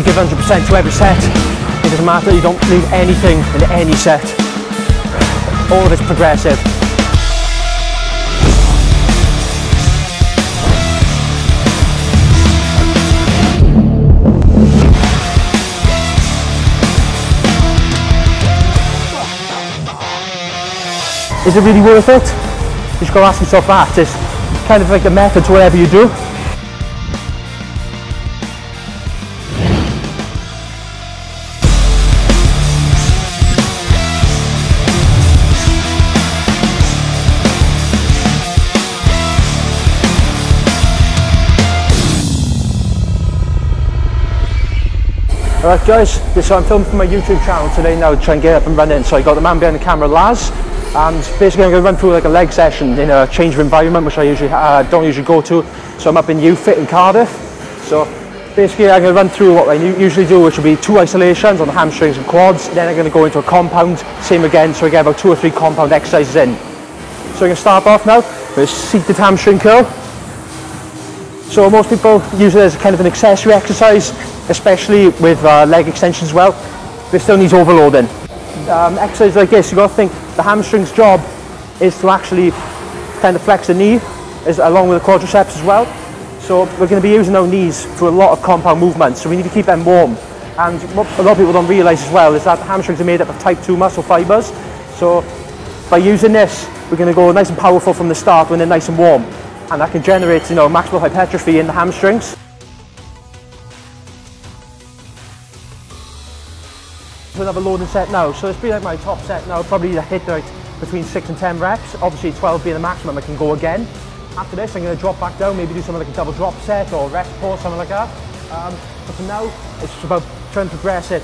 you give 100% to every set, it doesn't matter, you don't leave anything in any set. All of it's progressive. Is it really worth it? You just gotta ask yourself that. It's kind of like the method to whatever you do. Alright guys, so I'm filming for my YouTube channel today now to try and get up and running. So I got the man behind the camera, Laz, and basically I'm going to run through like a leg session in a change of environment, which I usually uh, don't usually go to. So I'm up in UFIT in Cardiff. So basically I'm going to run through what I usually do, which will be two isolations on the hamstrings and quads. Then I'm going to go into a compound, same again, so I get about two or three compound exercises in. So I'm going to start off now with seated hamstring curl. So most people use it as kind of an accessory exercise, especially with uh, leg extensions as well. This still needs overloading. Um, exercise like this, you've got to think the hamstring's job is to actually kind of flex the knee as, along with the quadriceps as well. So we're going to be using our knees for a lot of compound movements, so we need to keep them warm. And what a lot of people don't realise as well is that the hamstrings are made up of type 2 muscle fibres. So by using this, we're going to go nice and powerful from the start when they're nice and warm and that can generate you know maximal hypertrophy in the hamstrings. So another loading set now. So it's been like my top set now, probably hit like between six and 10 reps. Obviously 12 being the maximum, I can go again. After this, I'm going to drop back down, maybe do something like a double drop set or rest pause, something like that. Um, but for now, it's just about trying to progress it.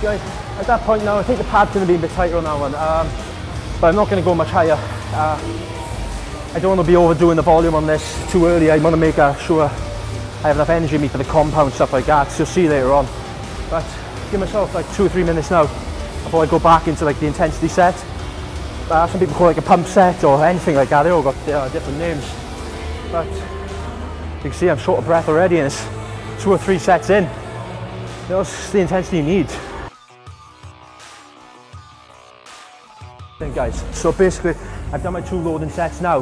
Guys, at that point now, I think the pad's going to be a bit tighter on that one, um, but I'm not going to go much higher. Uh, I don't want to be overdoing the volume on this too early. I want to make uh, sure I have enough energy in me for the compound stuff like that. So you'll see later on. But give myself like two or three minutes now before I go back into like the intensity set. Uh, some people call it like a pump set or anything like that. They all got uh, different names. But you can see I'm short of breath already and it's two or three sets in. That's the intensity you need. Guys, so basically I've done my two loading sets now.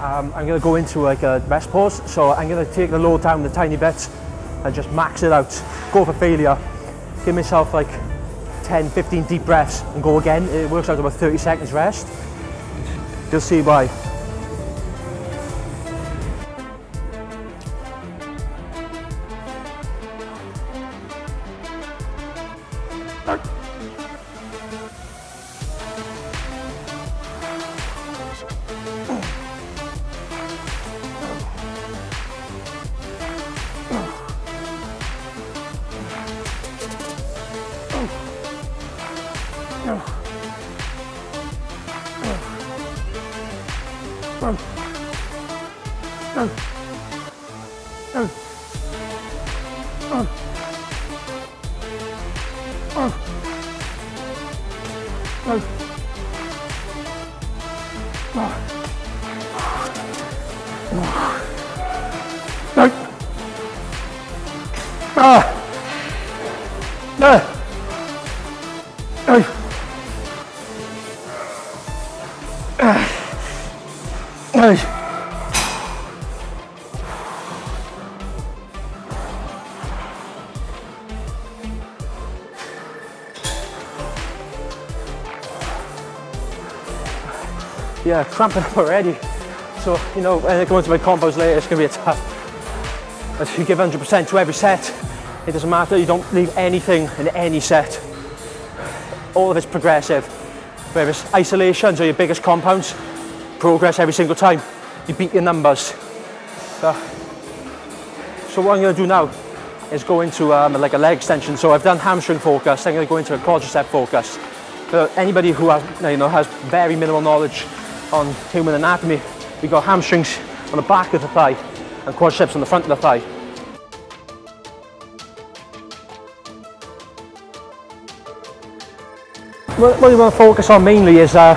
Um, I'm going to go into like a rest pause. So I'm going to take the load down the tiny bit and just max it out. Go for failure. Give myself like 10, 15 deep breaths and go again. It works out about 30 seconds rest. You'll see why. Ah! Yeah, cramping up already. So, you know, when I go into my combos later, it's gonna be a tough. But you give 100% to every set, it doesn't matter, you don't leave anything in any set. All of it's progressive. Whether it's isolations or your biggest compounds, progress every single time. You beat your numbers. So, So what I'm to do now is go into um, like a leg extension. So I've done hamstring focus. I'm going to go into a quadricep focus. For anybody who has, you know, has very minimal knowledge on human anatomy, we've got hamstrings on the back of the thigh and quadriceps on the front of the thigh. What you want to focus on mainly is uh,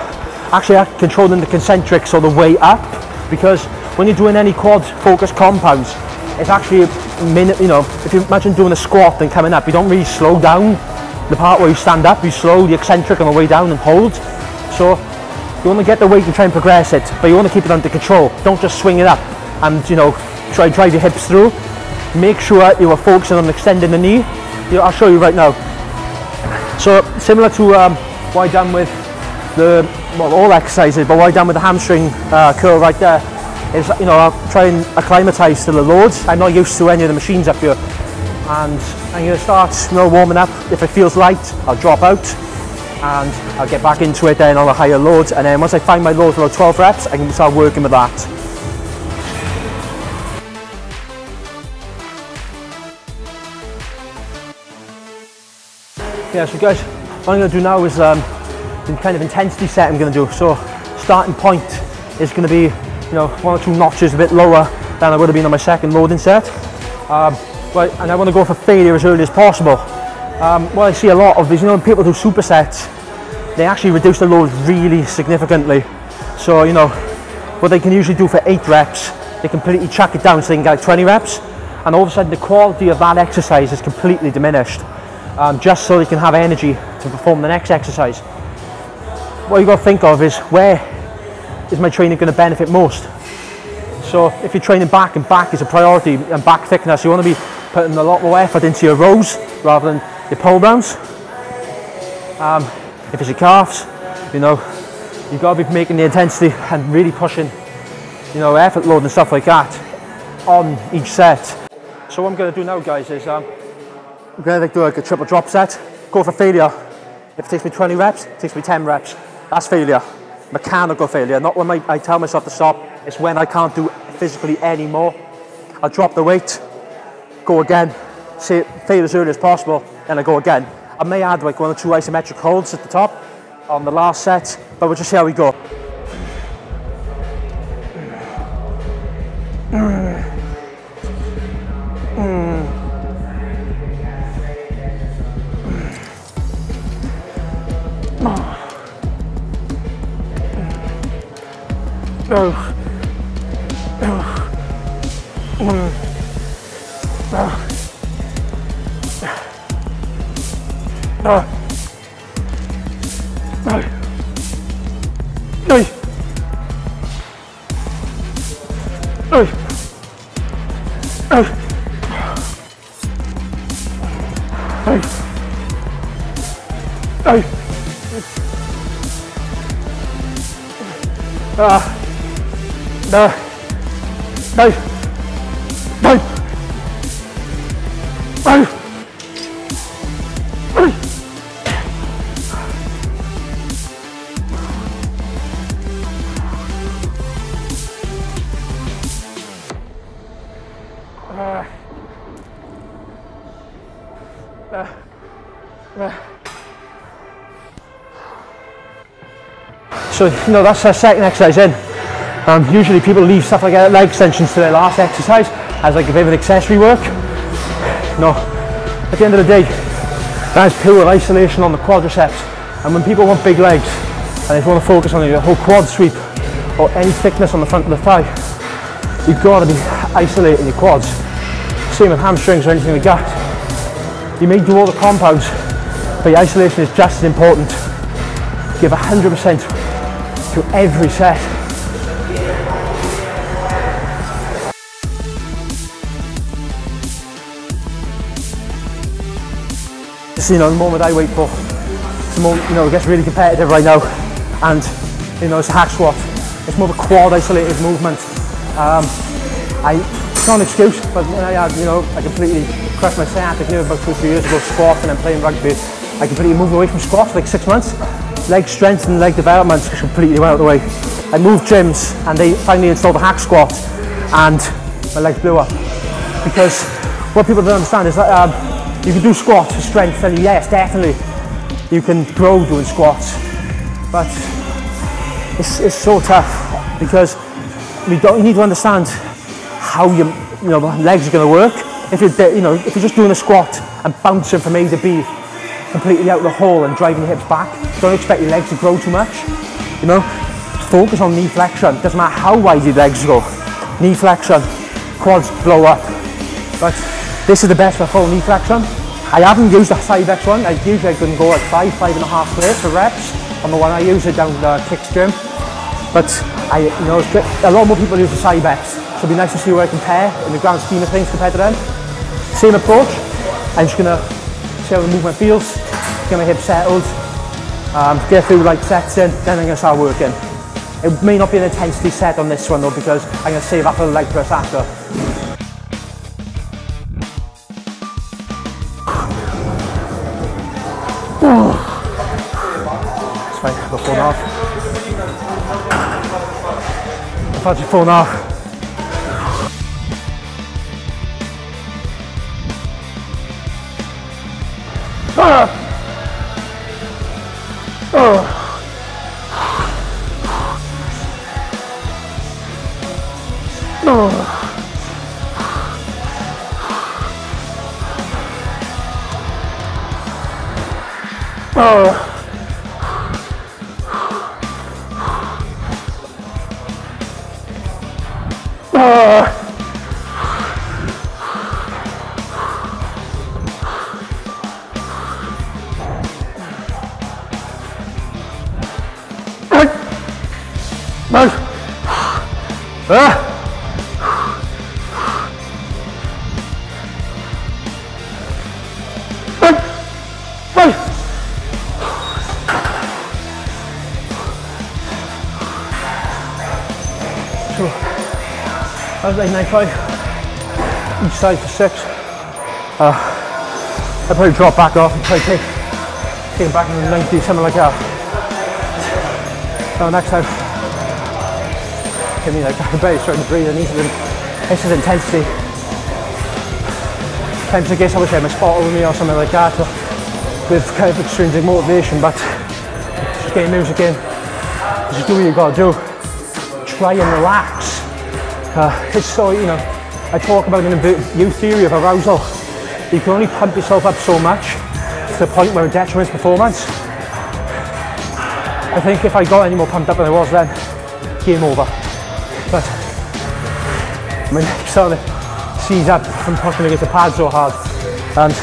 actually controlling the concentrics or the way up because when you're doing any quad focused compounds, it's actually a minute, you know, if you imagine doing a squat and coming up, you don't really slow down the part where you stand up, you slow the eccentric on the way down and hold. So you want to get the weight and try and progress it, but you want to keep it under control. Don't just swing it up and, you know, try and drive your hips through. Make sure you are focusing on extending the knee. I'll show you right now. So similar to um, what I done with the well all exercises, but what I done with the hamstring uh, curl right there is you know I'll try and acclimatise to the loads. I'm not used to any of the machines up here, and I'm going to start you know warming up. If it feels light, I'll drop out, and I'll get back into it then on a higher load. And then once I find my load for about 12 reps, I can start working with that. Yeah, so guys, what I'm going to do now is um, the kind of intensity set I'm going to do. So starting point is going to be, you know, one or two notches a bit lower than I would have been on my second loading set. Um, right, and I want to go for failure as early as possible. Um, what I see a lot of is, you know, people do supersets, they actually reduce the load really significantly. So, you know, what they can usually do for eight reps, they completely track it down so they can get like 20 reps. And all of a sudden the quality of that exercise is completely diminished um, just so they can have energy to perform the next exercise. What you've got to think of is where is my training going to benefit most? So if you're training back and back is a priority and back thickness, you want to be putting a lot more effort into your rows rather than your pull downs. Um, if it's your calves, you know, you've got to be making the intensity and really pushing, you know, effort load and stuff like that on each set. So what I'm going to do now, guys, is um, I'm going to do like a triple drop set, go for failure. If it takes me 20 reps, it takes me 10 reps. That's failure. Mechanical failure, not when I tell myself to stop, it's when I can't do physically anymore. I'll drop the weight, go again, say fail as early as possible, and I go again. I may add like one or two isometric holds at the top on the last set, but we'll just see how we go. ừ. Ừ. Ừ. Ừ. À. đây đây So, you know, that's our second exercise in. Um, usually people leave stuff like leg extensions to their last exercise as like a bit of an accessory work. No, at the end of the day, that is pure isolation on the quadriceps. And when people want big legs and they want to focus on your whole quad sweep or any thickness on the front of the thigh, you've got to be isolating your quads. Same with hamstrings or anything like that. You may do all the compounds, but your isolation is just as important. Give 100% to every set. you know, the moment I wait for, the moment, you know, it gets really competitive right now. And, you know, it's a hack squat. It's more of a quad isolated movement. Um, I, it's not an excuse, but I you know, I completely crushed my sciatic nerve about two, three years ago squatting and playing rugby. I completely moved away from squat for like six months. Leg strength and leg development completely went out of the way. I moved gyms and they finally installed a hack squat and my legs blew up. because what people don't understand is that um, you can do squats for strength and yes, definitely you can grow doing squats, but it's, it's so tough because we don't you need to understand how your you know legs are going to work. If you're you know if you're just doing a squat and bouncing from A to B completely out of the hole and driving your hips back, don't expect your legs to grow too much. You know, focus on knee flexion. Doesn't matter how wide your legs go. Knee flexion, quads blow up. But this is the best for full knee flexion. I haven't used a the Cybex one. I usually can go at five, five and a half plates for reps on the one I use it down the kicks gym. But I, you know, a lot more people use the side Cybex, so it'd be nice to see where I compare in the grand scheme of things compared to them. Same approach. I'm just gonna see how the movement feels, get my hips settled, um, get few like sets in, then I'm gonna start working. It may not be an intensity set on this one though because I'm to save up for the leg press after. It's fine, I've got four and a half. I've had four and a half. Ah! Oh! Oh. Oh. Ah! I was like 95 each side for six. Uh, I probably drop back off and try to take, take it back in the 90, something like that. So next time, give me like I barely starting to breathe. I need to, this is intensity. Times I guess I wish I had my spot over me or something like that with kind of extrinsic motivation, but just getting music again. Just do what you gotta do. Try and relax. Uh, it's so, you know, I talk about in the youth theory of arousal. You can only pump yourself up so much to the point where it detriments performance. I think if I got any more pumped up than I was then, game over. But I mean, of she's up from pushing against the pad so hard. And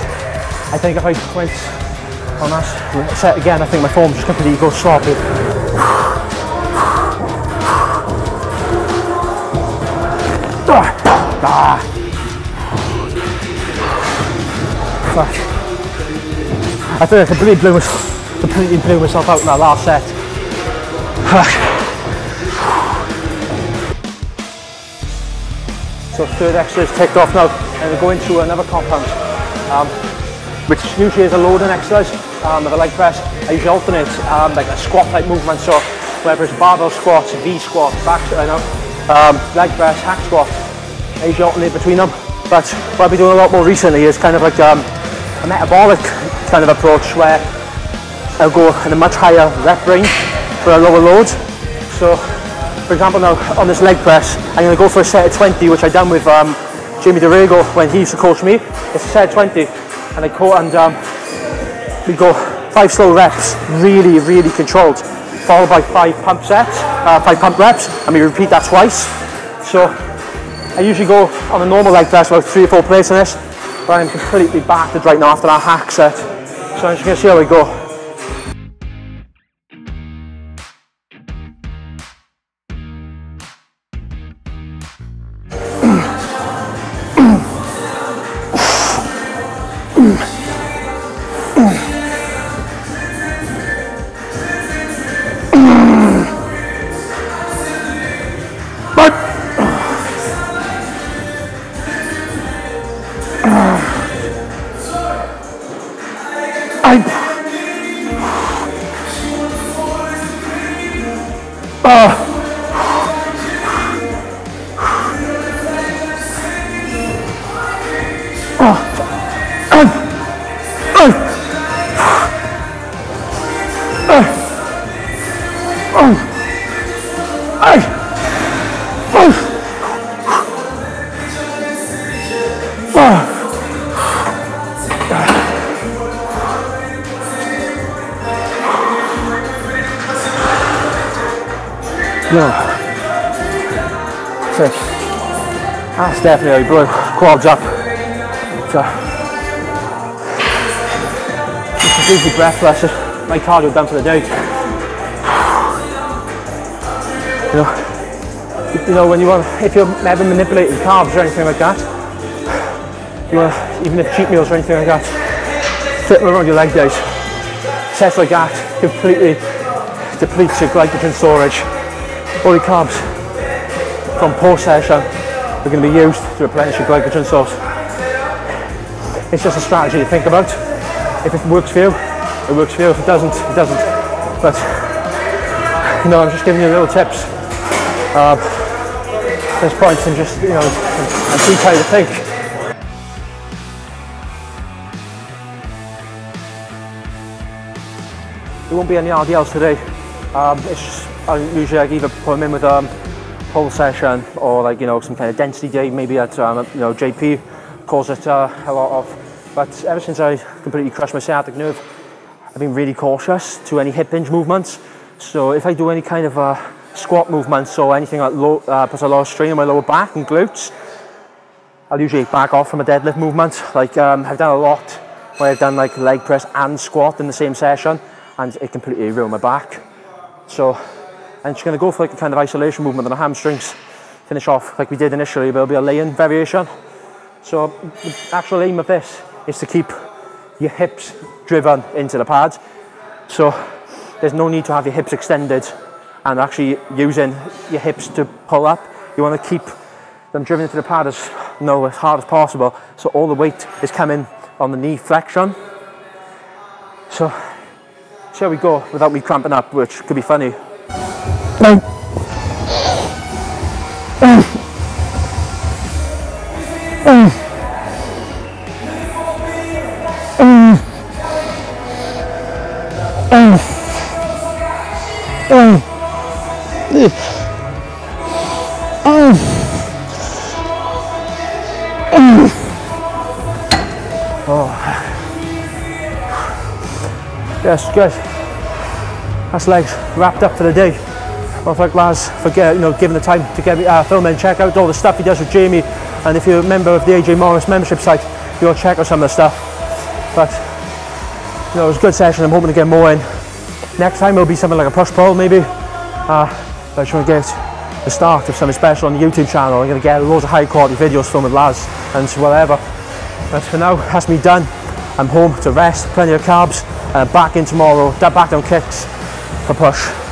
I think if I went on that set again, I think my form's just completely go sloppy. ah. Fuck. I think I completely blew, completely blew myself out in that last set. Fuck. So third exercise ticked off now and we're going to another compound um, which usually is a loading exercise um, of a leg press. I usually alternate um, like a squat type movement so whether it's barbell squats, V squat, back, I know, um, leg press, hack squat I usually alternate between them. But what I've been doing a lot more recently is kind of like um, a metabolic kind of approach where I'll go in a much higher rep range for a lower load. So, for example, now on this leg press, I'm going to go for a set of 20, which I done with um, Jamie DeRego when he used to coach me. It's a set of 20, and I go and um, we go five slow reps, really, really controlled, followed by five pump sets, uh, five pump reps, and we repeat that twice. So I usually go on a normal leg press about three or four plates on this, but I'm completely battered right now after that hack set. So I'm just gonna see how we go. I. Uh, Ah! No. Six. Ah, that's definitely how you blow quads up. So, just completely breathless. Just my cardio done for the day. You know, you know when you want, if you're ever manipulating carbs or anything like that, you want, even if cheat meals or anything like that, fit them around your leg days. Sets like that completely depletes your glycogen storage the carbs from post session are going to be used to replenish your glycogen source. It's just a strategy to think about. If it works for you, it works for you. If it doesn't, it doesn't. But you know, I'm just giving you little tips. Uh, there's points in just you know, and, see how to think. There won't be any RDLs today. Um, it's just I usually like either put them in with a um, session or like you know some kind of density day. Maybe at um, you know JP calls it uh, a lot of. But ever since I completely crushed my sciatic nerve, I've been really cautious to any hip hinge movements. So if I do any kind of uh, squat movements or anything that low, uh, puts a lot of strain on my lower back and glutes, I'll usually back off from a deadlift movement. Like um, I've done a lot where I've done like leg press and squat in the same session, and it completely ruined my back. So and she's going to go for like a kind of isolation movement on the hamstrings finish off like we did initially but it'll be a lay-in variation. So the actual aim of this is to keep your hips driven into the pad. So there's no need to have your hips extended and actually using your hips to pull up. You want to keep them driven into the pad as you know, as hard as possible. So all the weight is coming on the knee flexion. So shall we go without me cramping up which could be funny no. Oh. Yes, good. That's legs wrapped up for the day. Well, thank Laz for get, you know, giving the time to get me uh, film and check out all the stuff he does with Jamie. And if you're a member of the AJ Morris membership site, you'll check out some of the stuff. But you know, it was a good session. I'm hoping to get more in. Next time it'll be something like a push pull, maybe. Uh, but I just want to get the start of something special on the YouTube channel. I'm going to get loads of high quality videos filmed with Laz and whatever. But for now, that's me done. I'm home to rest, plenty of carbs, uh, back in tomorrow, back down kicks for push.